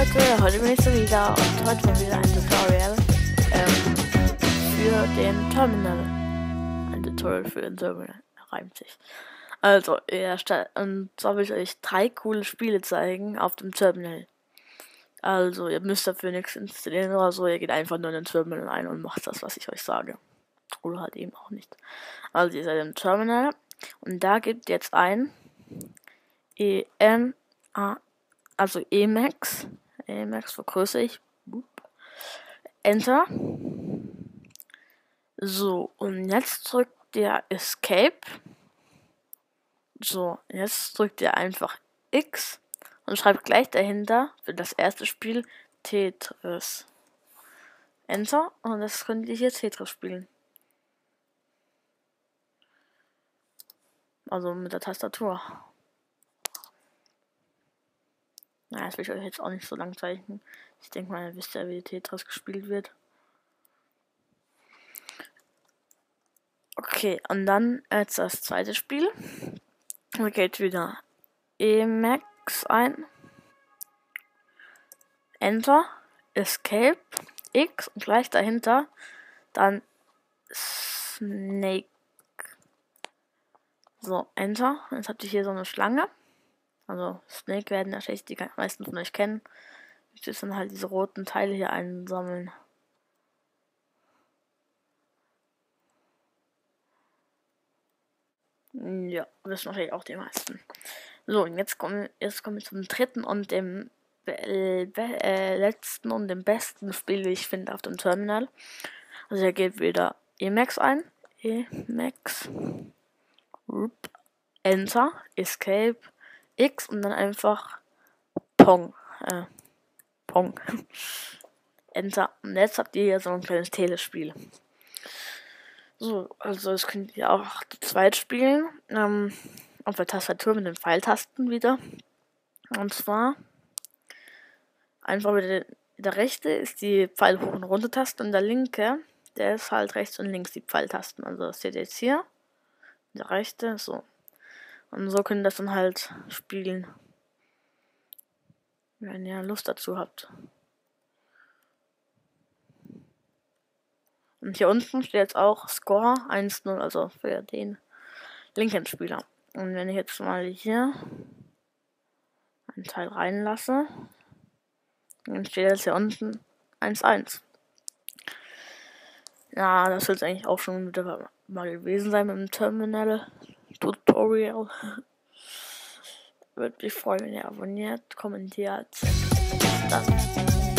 Leute, heute bin ich so wieder und heute mal wieder ein Tutorial ähm, für den Terminal. Ein Tutorial für den Terminal, reimt sich. Also, ja, und will ich euch drei coole Spiele zeigen auf dem Terminal. Also, ihr müsst dafür nichts installieren oder so, ihr geht einfach nur in den Terminal ein und macht das, was ich euch sage. Oder halt eben auch nicht. Also, ihr seid im Terminal und da gibt jetzt ein A also Emacs, Emacs vergrößere ich, Enter. So, und jetzt drückt ihr Escape. So, jetzt drückt ihr einfach X und schreibt gleich dahinter für das erste Spiel Tetris. Enter und das könnt ihr hier Tetris spielen. Also mit der Tastatur. Na, das will ich euch jetzt auch nicht so lang zeichnen. Ich denke mal, ihr wisst ja, wie Tetris gespielt wird. Okay, und dann jetzt das zweite Spiel. Da geht wieder Emacs ein. Enter, Escape, X und gleich dahinter dann Snake. So, Enter. Jetzt habt ihr hier so eine Schlange. Also Snake werden wahrscheinlich die meisten von euch kennen. Ich muss dann halt diese roten Teile hier einsammeln. Ja, wissen wahrscheinlich auch die meisten. So, und jetzt kommen, jetzt kommen wir zum dritten und dem äh, äh, letzten und dem besten Spiel, wie ich finde, auf dem Terminal. Also hier geht wieder Emacs ein. Emacs. Enter. Escape. X und dann einfach Pong. Äh, Pong. Enter. Und jetzt habt ihr hier so ein kleines Telespiel. So, also das könnt ihr auch zu zweit spielen. Ähm, auf der Tastatur mit den Pfeiltasten wieder. Und zwar einfach mit der, der rechte ist die Pfeil hoch und runter Taste und der linke, der ist halt rechts und links die Pfeiltasten. Also das seht ihr jetzt hier. Der rechte, so. Und so könnt ihr das dann halt spielen. Wenn ihr Lust dazu habt. Und hier unten steht jetzt auch Score 1-0, also für den linken Spieler. Und wenn ich jetzt mal hier einen Teil reinlasse, dann steht jetzt hier unten 1-1. Ja, das wird eigentlich auch schon wieder mal gewesen sein mit dem Terminal. Tutorial. Würde mich freuen, wenn ihr abonniert, kommentiert. Dann.